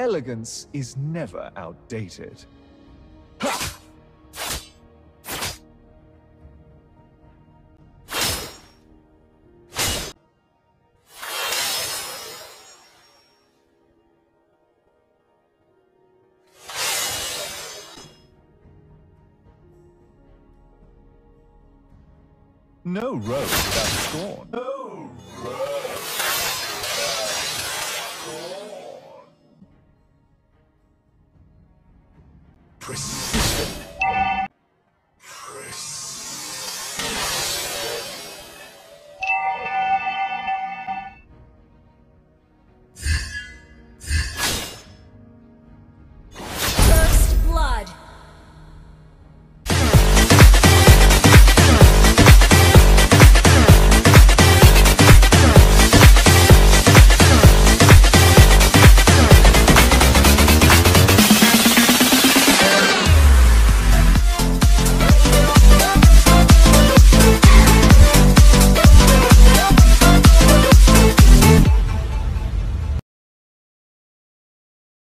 elegance is never outdated. No road without scorn. secrets.